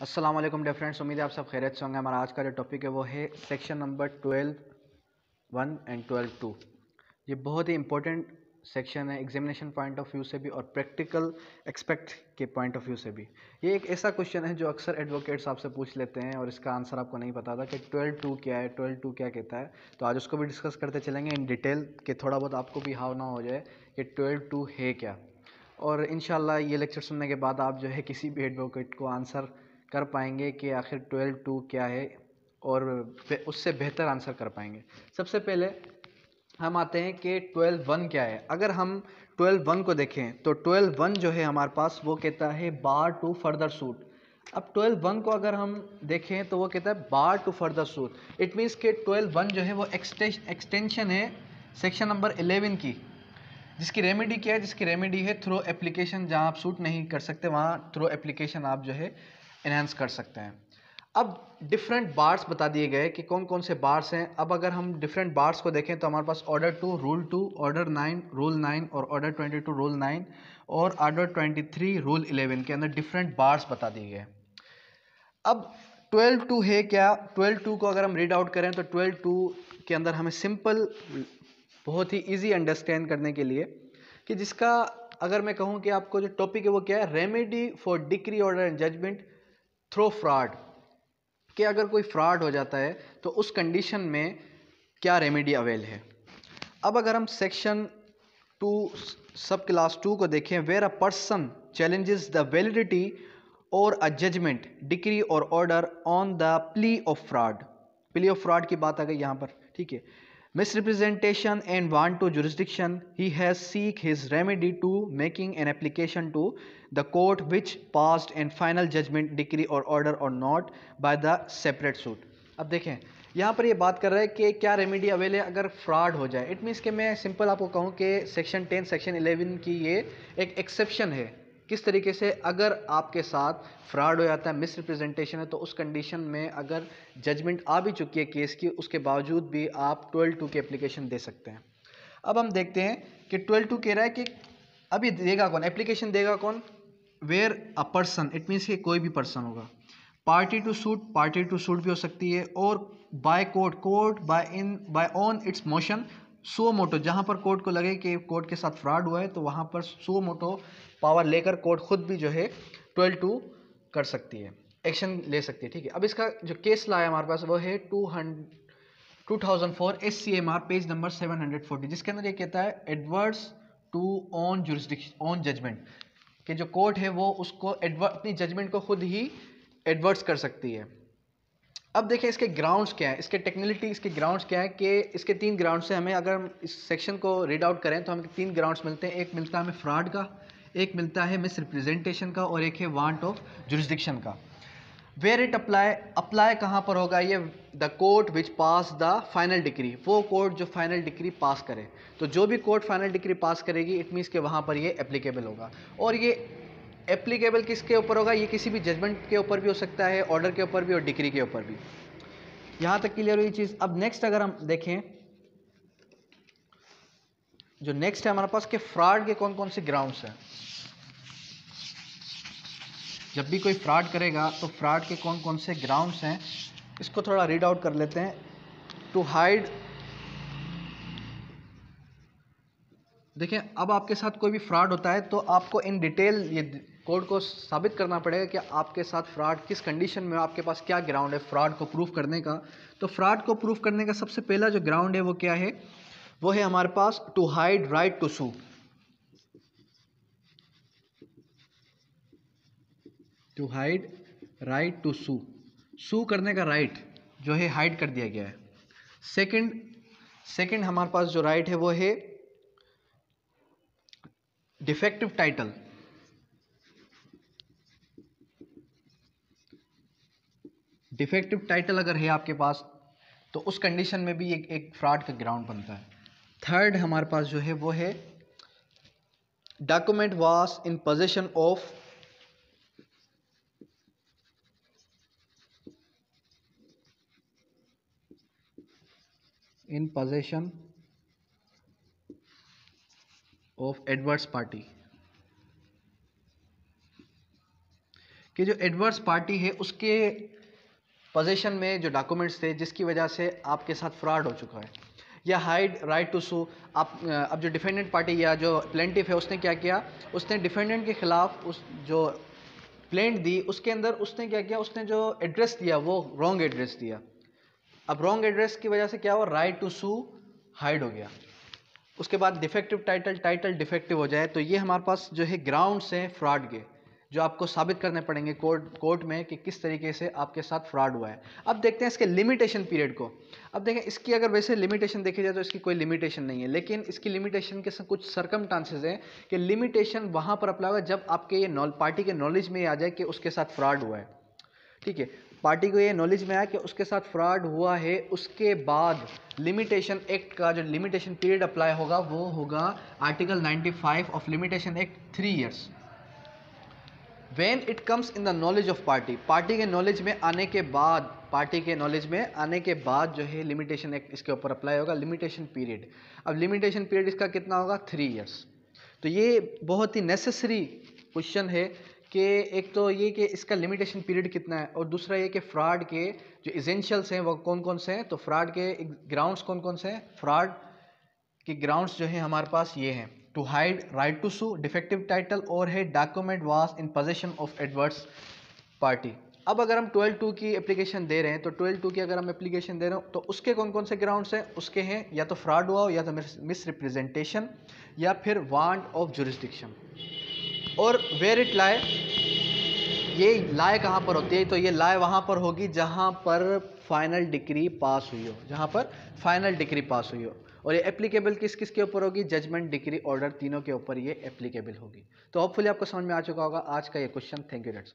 अस्सलाम वालेकुम dear friends उम्मीद है आप सब खैरियत से होंगे। हमारा आज का जो टॉपिक है, वो है section number twelve one and twelve two ये बहुत ही इंपॉर्टेंट सेक्शन है एग्जामिनेशन पॉइंट ऑफ़ व्यू से भी और प्रैक्टिकल एक्सपेक्ट के पॉइंट ऑफ़ व्यू से भी. ये एक ऐसा क्वेश्चन है जो अक्सर एडवोकेट्स आपसे पूछ लेते हैं और इसका आंसर आपको नहीं पता था कि ट्वेल्व टू क्या है ट्वेल्व टू क्या कहता है। तो आज उसको भी डिस्कस करते चलेंगे इन डिटेल कि थोड़ा बहुत आपको भी हाव ना हो जाए कि ट्वेल्व टू है क्या। और इन ये लेक्चर सुनने के बाद आप जो है किसी भी एडवोकेट को आंसर कर पाएँगे कि आखिर ट्वेल्व टू क्या है और उससे बेहतर आंसर कर पाएँगे। सबसे पहले हम आते हैं कि ट्वेल्व वन क्या है। अगर हम ट्वेल्व वन को देखें तो ट्वेल्व वन जो है हमारे पास, वो कहता है बार टू फर्दर सूट अब ट्वेल्व वन को अगर हम देखें तो वो कहता है bar to further suit it means के ट्वेल्व वन जो है, वो एक्सटेंशन है सेक्शन नंबर एलेवन की, जिसकी रेमेडी क्या है? जिसकी रेमेडी है थ्रो एप्लीकेशन जहाँ आप सूट नहीं कर सकते, वहाँ थ्रो एप्लीकेशन आप जो है इन्हेंस कर सकते हैं। अब डिफरेंट बार्स बता दिए गए कि कौन कौन से बार्स हैं। अब अगर हम डिफरेंट बार्स को देखें तो हमारे पास order two rule two order nine rule nine और order twenty two rule nine और order twenty three rule eleven के अंदर डिफरेंट बार्स बता दिए गए। अब ट्वेल्व टू है क्या? ट्वेल्व टू को अगर हम रीड आउट करें तो ट्वेल्व टू के अंदर हमें सिंपल बहुत ही ईजी अंडरस्टैंड करने के लिए कि जिसका अगर मैं कहूँ कि आपको जो टॉपिक है वो क्या है? Remedy for decree order and judgment through fraud कि अगर कोई फ्रॉड हो जाता है तो उस कंडीशन में क्या रेमेडी अवेल है? अब अगर हम section two sub class two को देखें where a person challenges the validity और अ जजमेंट डिक्री और order on the plea of fraud plea of fraud की बात आ गई यहाँ पर, ठीक है? Misrepresentation and want to jurisdiction he has seek his remedy to making an application to the court which passed and final judgment decree or order or not by the separate suit अब देखें यहाँ पर ये बात कर रहा है कि क्या रेमेडी अवेल है अगर फ्रॉड हो जाए इट मीन्स कि मैं सिंपल आपको कहूँ कि सेक्शन टेन सेक्शन इलेवन की ये एक एक्सेप्शन है किस तरीके से अगर आपके साथ फ्रॉड हो जाता है मिस रिप्रेजेंटेशन है तो उस कंडीशन में अगर जजमेंट आ भी चुकी है केस की, उसके बावजूद भी आप ट्वेल्व टू की एप्लीकेशन दे सकते हैं। अब हम देखते हैं कि ट्वेल्व टू कह रहा है कि अभी देगा कौन? एप्लीकेशन देगा कौन? Where a person it means कि कोई भी पर्सन होगा। Party to suit party to suit भी हो सकती है, और by court court by in by on its motion suo motu जहाँ पर कोर्ट को लगे कि कोर्ट के साथ फ्रॉड हुआ है तो वहाँ पर सो मोटो पावर लेकर कोर्ट खुद भी जो है ट्वेल्व टू कर सकती है, एक्शन ले सकती है, ठीक है। अब इसका जो केस लाया हमारे पास, वो है two हंड, two thousand four S C M R page number seven hundred forty, जिसके अंदर ये कहता है Edwards two on jurisdiction on judgment कि जो कोर्ट है, वो उसको एडवर्ड अपनी जजमेंट को खुद ही एडवर्ड्स कर सकती है। अब देखें इसके ग्राउंड्स क्या है? इसके टेक्निकलिटी इसके ग्राउंड्स क्या है कि इसके तीन ग्राउंड से हमें अगर हम इस सेक्शन को रीड आउट करें तो हमें तीन ग्राउंड्स मिलते हैं। एक मिलता है हमें फ्रॉड का, एक मिलता है मिस रिप्रेजेंटेशन का और एक है वांट ऑफ़ जुरिस्डिक्शन का। वेयर इट अप्लाई अप्लाई कहाँ पर होगा? ये the court which pass the final degree वो कोर्ट जो फाइनल डिग्री पास करे। तो जो भी कोर्ट फाइनल डिग्री पास करेगी इट मीन्स के वहाँ पर ये एप्लीकेबल होगा। और ये एप्लीकेबल किसके ऊपर होगा? ये किसी भी जजमेंट के ऊपर भी हो सकता है ऑर्डर के ऊपर भी और डिग्री के ऊपर भी। यहाँ तक क्लियर हुई चीज़। अब नेक्स्ट अगर हम देखें, जो नेक्स्ट है हमारे पास, के फ्रॉड के कौन कौन से ग्राउंड्स हैं? जब भी कोई फ्रॉड करेगा तो फ्रॉड के कौन कौन से ग्राउंड्स हैं, इसको थोड़ा रीड आउट कर लेते हैं। टू हाइड देखें अब आपके साथ कोई भी फ्रॉड होता है तो आपको इन डिटेल ये कोर्ट को साबित करना पड़ेगा कि आपके साथ फ्रॉड किस कंडीशन में, आपके पास क्या ग्राउंड है फ्रॉड को प्रूफ करने का। तो फ्रॉड को प्रूफ करने का सबसे पहला जो ग्राउंड है वो क्या है? वो है हमारे पास to hide right to sue to hide right to sue sue करने का राइट right जो है हाइड कर दिया गया है। सेकंड सेकंड हमारे पास जो राइट right है वो है डिफेक्टिव टाइटल डिफेक्टिव टाइटल अगर है आपके पास तो उस कंडीशन में भी एक एक फ्रॉड का ग्राउंड बनता है। थर्ड हमारे पास जो है, वो है document was in possession of in possession of adverse party. कि जो एडवर्स पार्टी है, उसके पोजीशन में जो डॉक्यूमेंट्स थे, जिसकी वजह से आपके साथ फ्रॉड हो चुका है, या हाइड राइट टू सू आप, अब जो डिफेंडेंट पार्टी या जो प्लेंटिफ है, उसने क्या किया? उसने डिफेंडेंट के खिलाफ उस जो प्लेंट दी, उसके अंदर उसने क्या किया? उसने जो एड्रेस दिया, वो रॉन्ग एड्रेस दिया। अब रॉन्ग एड्रेस की वजह से क्या हुआ? राइट टू सू हाइड हो गया। उसके बाद डिफेक्टिव टाइटल टाइटल डिफेक्टिव हो जाए तो ये हमारे पास जो है ग्राउंड्स हैं फ्रॉड के, जो आपको साबित करने पड़ेंगे कोर्ट कोर्ट में कि किस तरीके से आपके साथ फ्रॉड हुआ है। अब देखते हैं इसके लिमिटेशन पीरियड को। अब देखें, इसकी अगर वैसे लिमिटेशन देखी जाए तो इसकी कोई लिमिटेशन नहीं है, लेकिन इसकी लिमिटेशन के कुछ सरकमटांसेज हैं कि लिमिटेशन वहाँ पर अप्लाई होगा जब आपके ये पार्टी के नॉलेज में आ जाए कि उसके साथ फ्रॉड हुआ है। ठीक है पार्टी को ये नॉलेज में आया कि उसके साथ फ्रॉड हुआ है, उसके बाद लिमिटेशन एक्ट का जो लिमिटेशन पीरियड अप्लाई होगा, वो होगा article 95 of limitation act three years when it comes in the knowledge of party party के नॉलेज में आने के बाद पार्टी के नॉलेज में आने के बाद जो है लिमिटेशन एक्ट इसके ऊपर अप्लाई होगा लिमिटेशन पीरियड अब लिमिटेशन पीरियड इसका कितना होगा? थ्री इयर्स तो ये बहुत ही नेसेसरी क्वेश्चन है कि एक तो ये कि इसका लिमिटेशन पीरियड कितना है और दूसरा ये कि फ्रॉड के जो इजेंशियल्स हैं वो कौन कौन से हैं? तो फ्रॉड के ग्राउंड्स कौन कौन से हैं? फ्रॉड के ग्राउंड्स जो हैं हमारे पास ये हैं। To hide right to sue defective title और है document was in possession of adverse party अब अगर हम 12 टू की एप्लीकेशन दे रहे हैं तो 12 टू की अगर हम एप्लीकेशन दे रहे हो तो उसके कौन कौन से ग्राउंड्स हैं? उसके हैं या तो फ्रॉड हुआ हो या तो मिस रिप्रेजेंटेशन या फिर वांट ऑफ़ जुरिस्डिक्शन और वेर इट लाए ये लाए कहाँ पर होती है? तो ये लाए वहाँ पर होगी जहाँ पर फाइनल डिग्री पास हुई हो। जहाँ पर फाइनल डिग्री पास हुई हो। और ये एप्लीकेबल किस किस के ऊपर होगी? जजमेंट डिग्री ऑर्डर तीनों के ऊपर ये एप्लीकेबल होगी। तो होपफुली आपको समझ में आ चुका होगा आज का ये क्वेश्चन थैंक यू डेट्स